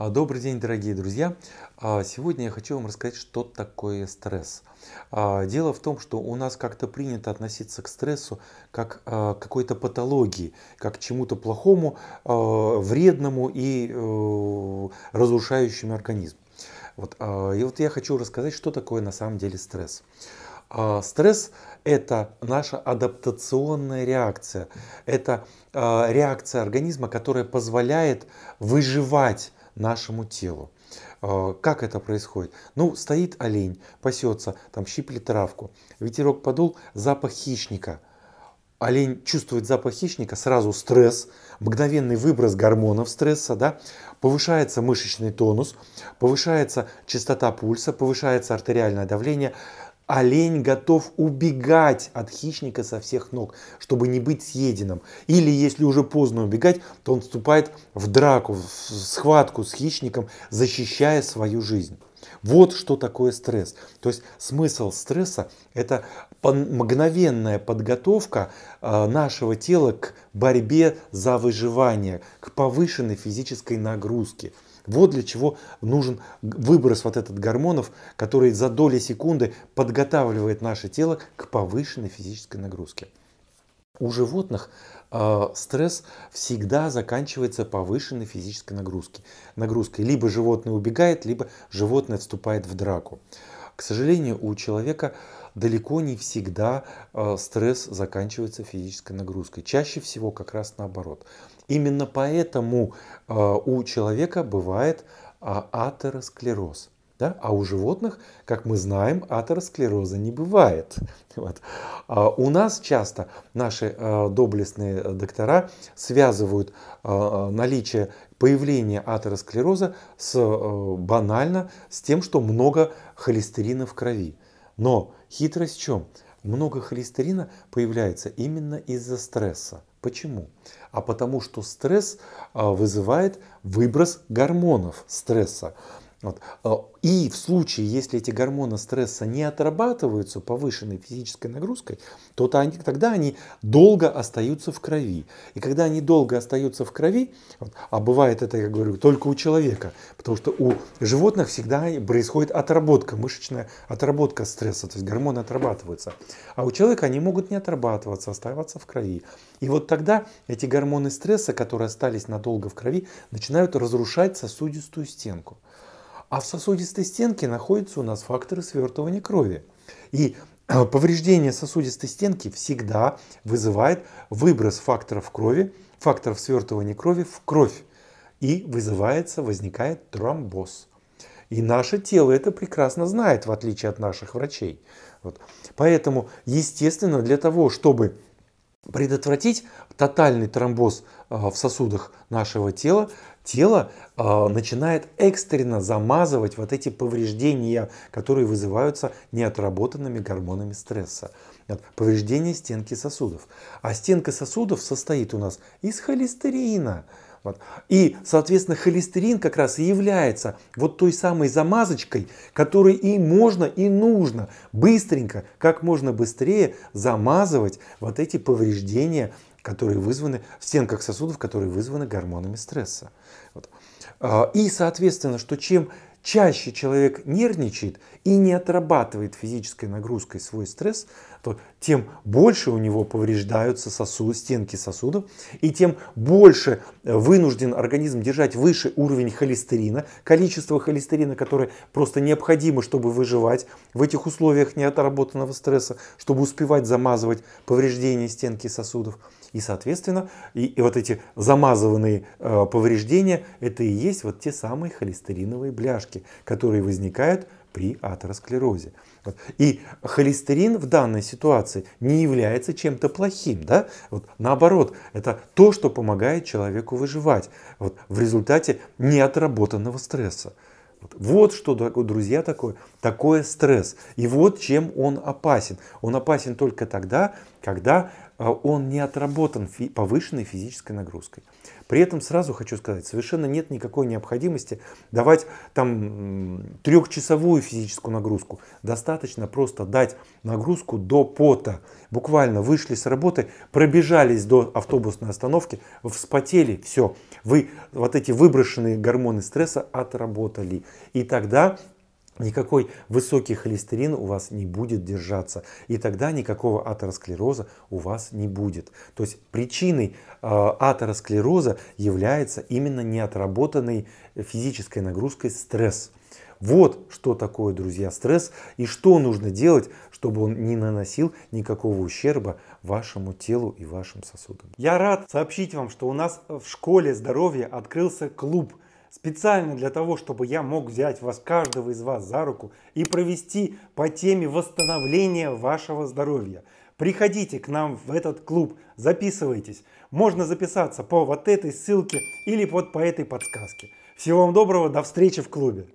А, добрый день, дорогие друзья! А, сегодня я хочу вам рассказать, что такое стресс. А, дело в том, что у нас как-то принято относиться к стрессу как к какой-то патологии, как к чему-то плохому, вредному и э, разрушающему организм. Вот. И вот я хочу рассказать, что такое на самом деле стресс. Стресс – это наша адаптационная реакция. Это реакция организма, которая позволяет выживать нашему телу. А, как это происходит? Ну, стоит олень, пасется, там щиплет травку, ветерок подул, запах хищника. Олень чувствует запах хищника, сразу стресс, мгновенный выброс гормонов стресса, да, повышается мышечный тонус, повышается частота пульса, повышается артериальное давление, олень готов убегать от хищника со всех ног, чтобы не быть съеденным. Или если уже поздно убегать, то он вступает в драку, в схватку с хищником, защищая свою жизнь. Вот что такое стресс. То есть смысл стресса – это мгновенная подготовка а, нашего тела к борьбе за выживание, к повышенной физической нагрузке. Вот для чего нужен выброс вот этот гормонов, который за доли секунды подготавливает наше тело к повышенной физической нагрузке. У животных э, стресс всегда заканчивается повышенной физической нагрузкой. нагрузкой. Либо животное убегает, либо животное вступает в драку. К сожалению, у человека далеко не всегда э, стресс заканчивается физической нагрузкой. Чаще всего как раз наоборот. Именно поэтому э, у человека бывает э, атеросклероз. Да? А у животных, как мы знаем, атеросклероза не бывает. Вот. А у нас часто наши э, доблестные доктора связывают э, наличие появления атеросклероза с, э, банально с тем, что много холестерина в крови. Но хитрость в чем? Много холестерина появляется именно из-за стресса. Почему? А потому что стресс вызывает выброс гормонов стресса. Вот. А, и в случае, если эти гормоны стресса не отрабатываются повышенной физической нагрузкой, то тогда они долго остаются в крови. И когда они долго остаются в крови, а бывает это, я говорю, только у человека, потому что у животных всегда происходит отработка, мышечная отработка стресса, то есть гормоны отрабатываются. А у человека они могут не отрабатываться, оставаться в крови. И вот тогда эти гормоны стресса, которые остались надолго в крови, начинают разрушать сосудистую стенку. А в сосудистой стенке находятся у нас факторы свертывания крови. И э, повреждение сосудистой стенки всегда вызывает выброс факторов крови, факторов свертывания крови в кровь. И вызывается, возникает тромбоз. И наше тело это прекрасно знает, в отличие от наших врачей. Вот. Поэтому, естественно, для того, чтобы предотвратить тотальный тромбоз э, в сосудах нашего тела, тело э, начинает экстренно замазывать вот эти повреждения, которые вызываются неотработанными гормонами стресса. Повреждение стенки сосудов. А стенка сосудов состоит у нас из холестерина. Вот. И, соответственно, холестерин как раз и является вот той самой замазочкой, которой и можно, и нужно быстренько, как можно быстрее замазывать вот эти повреждения, которые вызваны в стенках сосудов, которые вызваны гормонами стресса. Вот. А, и, соответственно, что чем чаще человек нервничает и не отрабатывает физической нагрузкой свой стресс, то тем больше у него повреждаются сосуд, стенки сосудов, и тем больше вынужден организм держать выше уровень холестерина, количество холестерина, которое просто необходимо, чтобы выживать в этих условиях неотработанного стресса, чтобы успевать замазывать повреждения стенки сосудов. И, соответственно, и, и вот эти замазыванные э, повреждения, это и есть вот те самые холестериновые бляшки, которые возникают при атеросклерозе. Вот. И холестерин в данной ситуации не является чем-то плохим. Да? Вот, наоборот, это то, что помогает человеку выживать вот, в результате неотработанного стресса. Вот что, друзья, такое. Такое стресс. И вот чем он опасен. Он опасен только тогда, когда он не отработан повышенной физической нагрузкой. При этом сразу хочу сказать, совершенно нет никакой необходимости давать там трехчасовую физическую нагрузку. Достаточно просто дать нагрузку до пота. Буквально вышли с работы, пробежались до автобусной остановки, вспотели, все. Вы вот эти выброшенные гормоны стресса отработали. И тогда никакой высокий холестерин у вас не будет держаться. И тогда никакого атеросклероза у вас не будет. То есть причиной э, атеросклероза является именно неотработанной физической нагрузкой стресс. Вот что такое, друзья, стресс и что нужно делать, чтобы он не наносил никакого ущерба вашему телу и вашим сосудам. Я рад сообщить вам, что у нас в школе здоровья открылся клуб – специально для того, чтобы я мог взять вас, каждого из вас за руку и провести по теме восстановления вашего здоровья. Приходите к нам в этот клуб, записывайтесь. Можно записаться по вот этой ссылке или вот по этой подсказке. Всего вам доброго, до встречи в клубе.